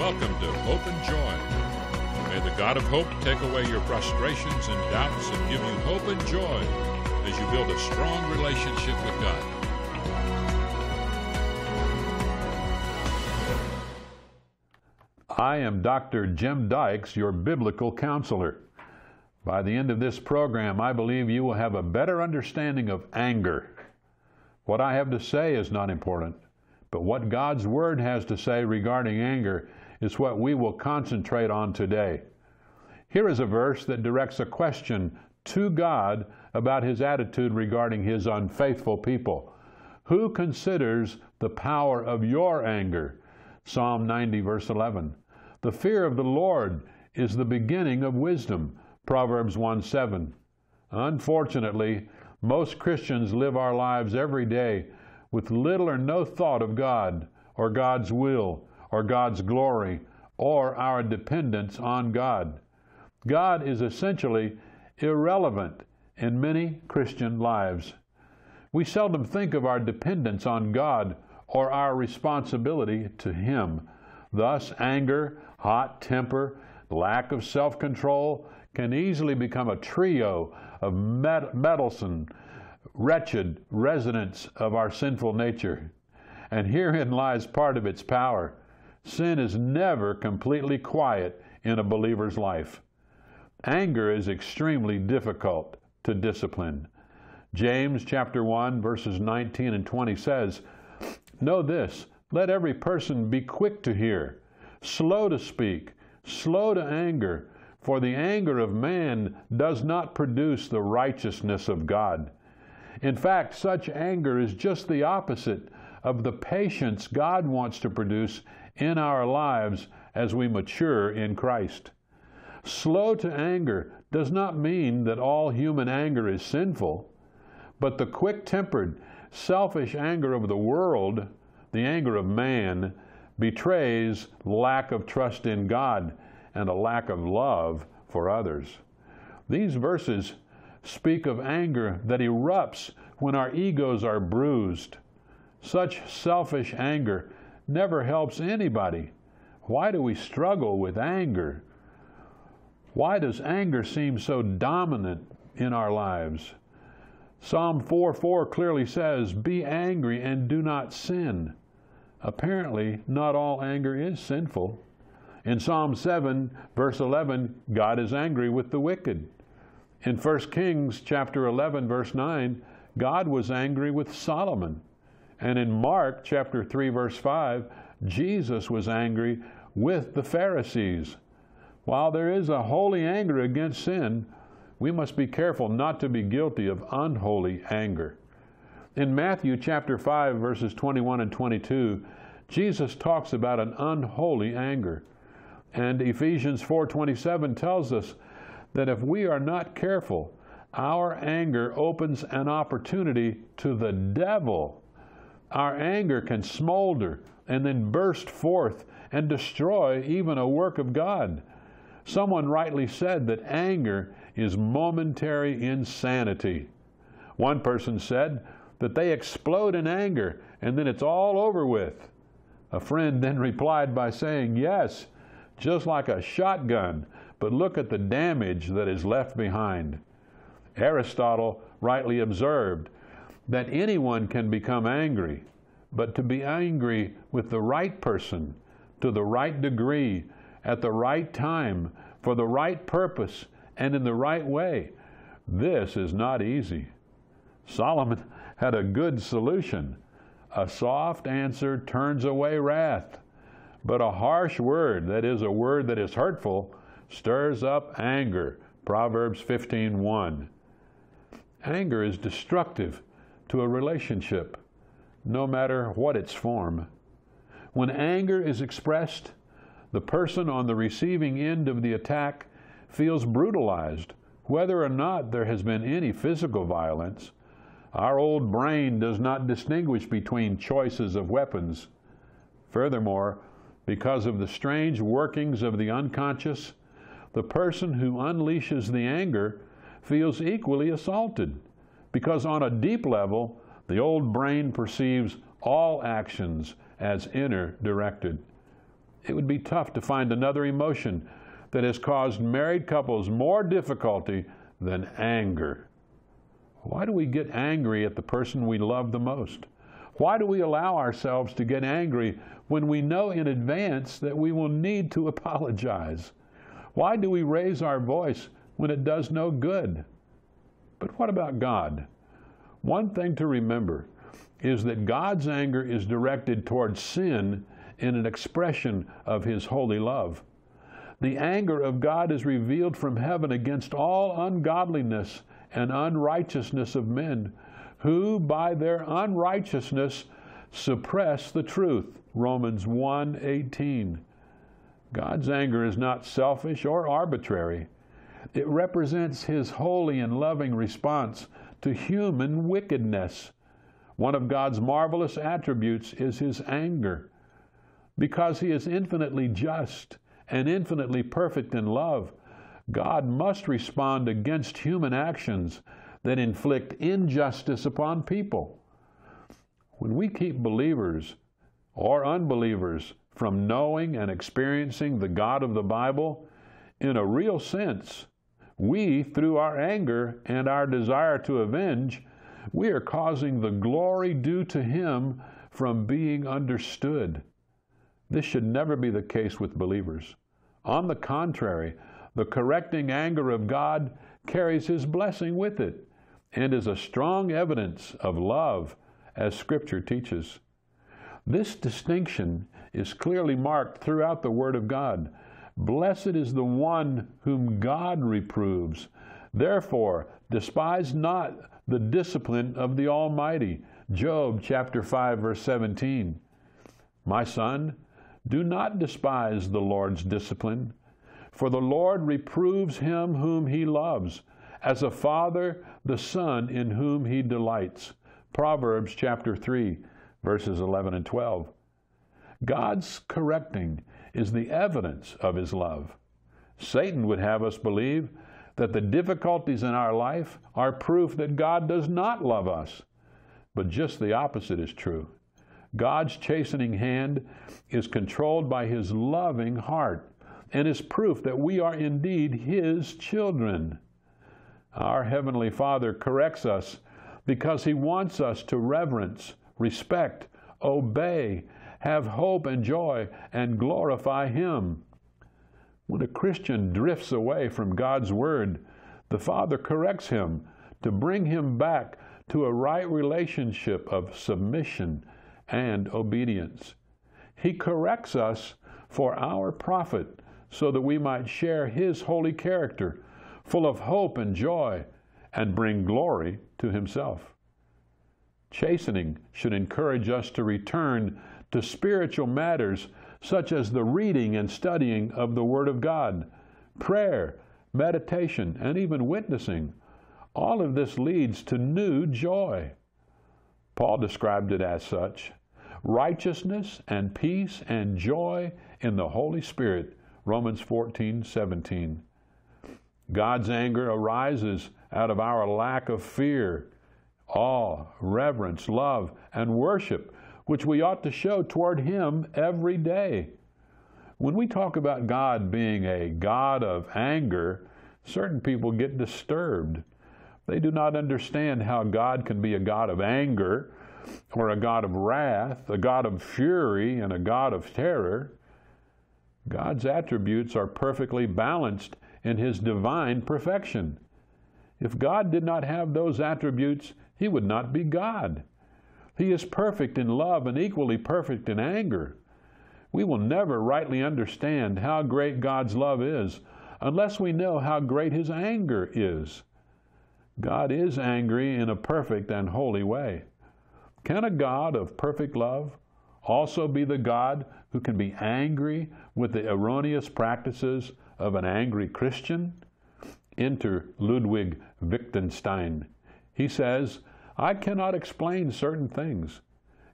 Welcome to Hope and Joy. May the God of hope take away your frustrations and doubts and give you hope and joy as you build a strong relationship with God. I am Dr. Jim Dykes, your biblical counselor. By the end of this program, I believe you will have a better understanding of anger. What I have to say is not important, but what God's Word has to say regarding anger is what we will concentrate on today. Here is a verse that directs a question to God about His attitude regarding His unfaithful people. Who considers the power of your anger? Psalm 90, verse 11. The fear of the Lord is the beginning of wisdom. Proverbs 1 7. Unfortunately, most Christians live our lives every day with little or no thought of God, or God's will, or God's glory, or our dependence on God. God is essentially irrelevant in many Christian lives. We seldom think of our dependence on God or our responsibility to Him. Thus, anger, hot temper, lack of self control can easily become a trio of meddlesome, wretched residents of our sinful nature. And herein lies part of its power. Sin is never completely quiet in a believer's life. Anger is extremely difficult to discipline. James chapter 1 verses 19 and 20 says, Know this, let every person be quick to hear, slow to speak, slow to anger, for the anger of man does not produce the righteousness of God. In fact, such anger is just the opposite of the patience God wants to produce in our lives as we mature in Christ. Slow to anger does not mean that all human anger is sinful, but the quick tempered, selfish anger of the world, the anger of man, betrays lack of trust in God and a lack of love for others. These verses speak of anger that erupts when our egos are bruised. Such selfish anger never helps anybody. Why do we struggle with anger? Why does anger seem so dominant in our lives? Psalm 4 4 clearly says, Be angry and do not sin. Apparently, not all anger is sinful. In Psalm 7, verse 11, God is angry with the wicked. In 1 Kings chapter 11, verse 9, God was angry with Solomon. And in Mark chapter 3, verse 5, Jesus was angry with the Pharisees. While there is a holy anger against sin, we must be careful not to be guilty of unholy anger. In Matthew chapter 5, verses 21 and 22, Jesus talks about an unholy anger. And Ephesians 4:27 tells us that if we are not careful, our anger opens an opportunity to the devil. Our anger can smolder and then burst forth and destroy even a work of God. Someone rightly said that anger is momentary insanity. One person said that they explode in anger and then it's all over with. A friend then replied by saying, Yes, just like a shotgun, but look at the damage that is left behind. Aristotle rightly observed that anyone can become angry, but to be angry with the right person, to the right degree, at the right time, for the right purpose, and in the right way, this is not easy. Solomon had a good solution. A soft answer turns away wrath. But a harsh word, that is a word that is hurtful, stirs up anger. Proverbs 15:1. Anger is destructive to a relationship, no matter what its form. When anger is expressed, the person on the receiving end of the attack feels brutalized, whether or not there has been any physical violence. Our old brain does not distinguish between choices of weapons. Furthermore, because of the strange workings of the unconscious, the person who unleashes the anger feels equally assaulted because, on a deep level, the old brain perceives all actions as inner directed. It would be tough to find another emotion that has caused married couples more difficulty than anger. Why do we get angry at the person we love the most? Why do we allow ourselves to get angry when we know in advance that we will need to apologize? Why do we raise our voice when it does no good? But what about God? One thing to remember is that God's anger is directed towards sin in an expression of His holy love. The anger of God is revealed from heaven against all ungodliness and unrighteousness of men who by their unrighteousness suppress the truth. Romans 1:18. God's anger is not selfish or arbitrary. It represents his holy and loving response to human wickedness. One of God's marvelous attributes is his anger. Because he is infinitely just and infinitely perfect in love, God must respond against human actions that inflict injustice upon people. When we keep believers or unbelievers from knowing and experiencing the God of the Bible, in a real sense, we, through our anger and our desire to avenge, we are causing the glory due to Him from being understood. This should never be the case with believers. On the contrary, the correcting anger of God carries His blessing with it and is a strong evidence of love, as Scripture teaches. This distinction is clearly marked throughout the Word of God. Blessed is the one whom God reproves. Therefore, despise not the discipline of the Almighty. Job chapter 5 verse 17. My son, do not despise the Lord's discipline, for the Lord reproves him whom he loves as a father the son in whom he delights. Proverbs chapter 3, verses 11 and 12. God's correcting is the evidence of his love. Satan would have us believe that the difficulties in our life are proof that God does not love us. But just the opposite is true. God's chastening hand is controlled by his loving heart and is proof that we are indeed his children. Our Heavenly Father corrects us because He wants us to reverence, respect, obey, have hope and joy, and glorify Him. When a Christian drifts away from God's Word, the Father corrects him to bring him back to a right relationship of submission and obedience. He corrects us for our profit so that we might share His holy character full of hope and joy, and bring glory to Himself. Chastening should encourage us to return to spiritual matters such as the reading and studying of the Word of God, prayer, meditation, and even witnessing. All of this leads to new joy. Paul described it as such righteousness and peace and joy in the Holy Spirit. Romans 14 17. God's anger arises out of our lack of fear, awe, reverence, love, and worship, which we ought to show toward Him every day. When we talk about God being a God of anger, certain people get disturbed. They do not understand how God can be a God of anger, or a God of wrath, a God of fury, and a God of terror. God's attributes are perfectly balanced in his divine perfection. If God did not have those attributes, he would not be God. He is perfect in love and equally perfect in anger. We will never rightly understand how great God's love is unless we know how great his anger is. God is angry in a perfect and holy way. Can a God of perfect love also be the God who can be angry with the erroneous practices of an angry Christian? Enter Ludwig Wittgenstein. He says, I cannot explain certain things,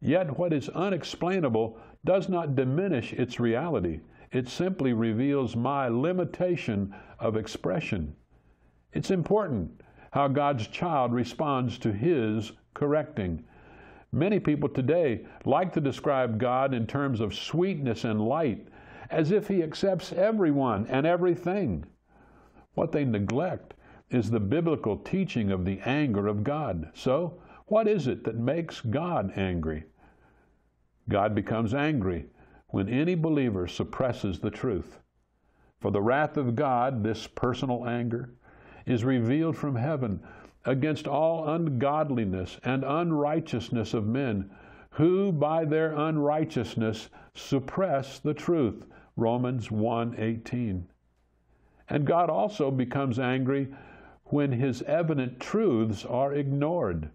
yet what is unexplainable does not diminish its reality. It simply reveals my limitation of expression. It's important how God's child responds to His correcting. Many people today like to describe God in terms of sweetness and light as if he accepts everyone and everything. What they neglect is the biblical teaching of the anger of God. So, what is it that makes God angry? God becomes angry when any believer suppresses the truth. For the wrath of God, this personal anger, is revealed from heaven against all ungodliness and unrighteousness of men who by their unrighteousness suppress the truth. Romans 1:18. And God also becomes angry when his evident truths are ignored.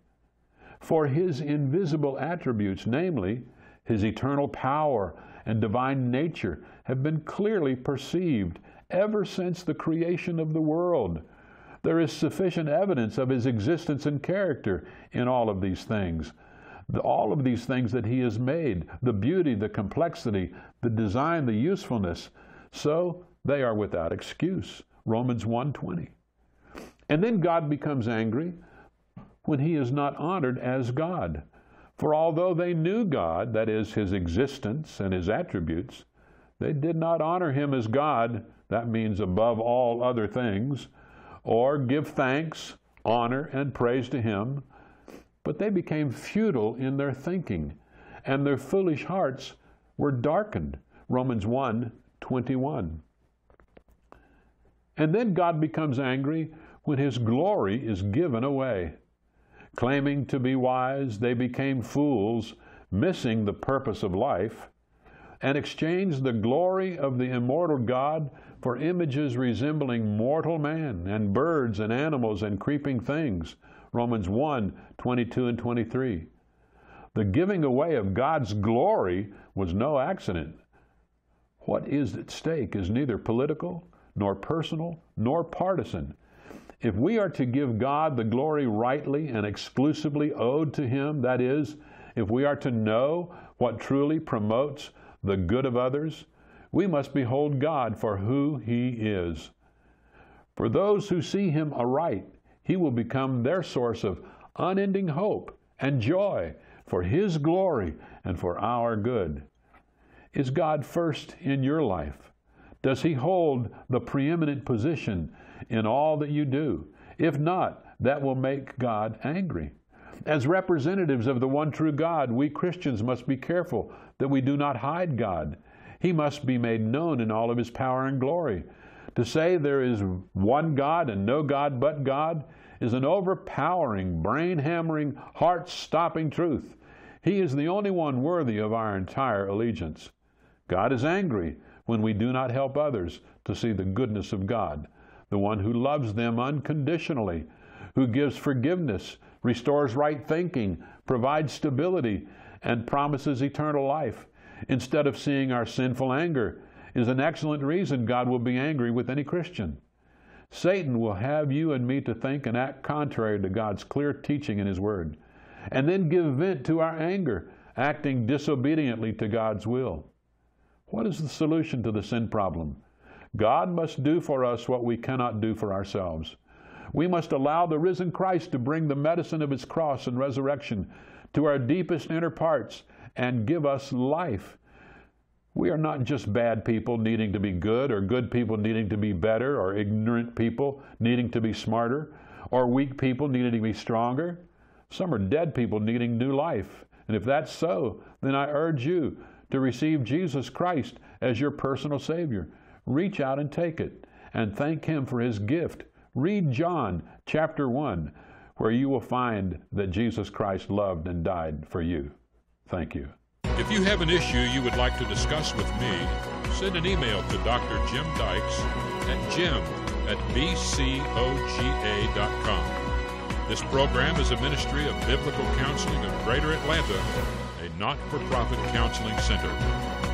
For his invisible attributes, namely his eternal power and divine nature, have been clearly perceived ever since the creation of the world. There is sufficient evidence of his existence and character in all of these things. The, all of these things that he has made the beauty, the complexity, the design, the usefulness so they are without excuse. Romans 1:20. And then God becomes angry when he is not honored as God. For although they knew God, that is, his existence and his attributes, they did not honor him as God, that means above all other things, or give thanks, honor, and praise to him, but they became futile in their thinking, and their foolish hearts were darkened. Romans 1 21. And then God becomes angry when his glory is given away. Claiming to be wise, they became fools, missing the purpose of life, and exchanged the glory of the immortal God for images resembling mortal man, and birds, and animals, and creeping things. Romans 1 22 and 23. The giving away of God's glory was no accident. What is at stake is neither political, nor personal, nor partisan. If we are to give God the glory rightly and exclusively owed to Him, that is, if we are to know what truly promotes the good of others, we must behold God for who He is. For those who see Him aright, He will become their source of unending hope and joy for His glory and for our good. Is God first in your life? Does He hold the preeminent position in all that you do? If not, that will make God angry. As representatives of the one true God, we Christians must be careful that we do not hide God. He must be made known in all of His power and glory. To say there is one God and no God but God is an overpowering, brain hammering, heart stopping truth. He is the only one worthy of our entire allegiance. God is angry when we do not help others to see the goodness of God, the one who loves them unconditionally, who gives forgiveness, restores right thinking, provides stability, and promises eternal life. Instead of seeing our sinful anger, is an excellent reason God will be angry with any Christian. Satan will have you and me to think and act contrary to God's clear teaching in His Word, and then give vent to our anger, acting disobediently to God's will. What is the solution to the sin problem? God must do for us what we cannot do for ourselves. We must allow the risen Christ to bring the medicine of his cross and resurrection to our deepest inner parts and give us life. We are not just bad people needing to be good, or good people needing to be better, or ignorant people needing to be smarter, or weak people needing to be stronger. Some are dead people needing new life. And if that's so, then I urge you to receive Jesus Christ as your personal Savior. Reach out and take it and thank Him for His gift. Read John chapter 1, where you will find that Jesus Christ loved and died for you. Thank you. If you have an issue you would like to discuss with me, send an email to Dr. Jim Dykes at jim at bcoga.com. This program is a ministry of biblical counseling of Greater Atlanta, not for profit counseling center.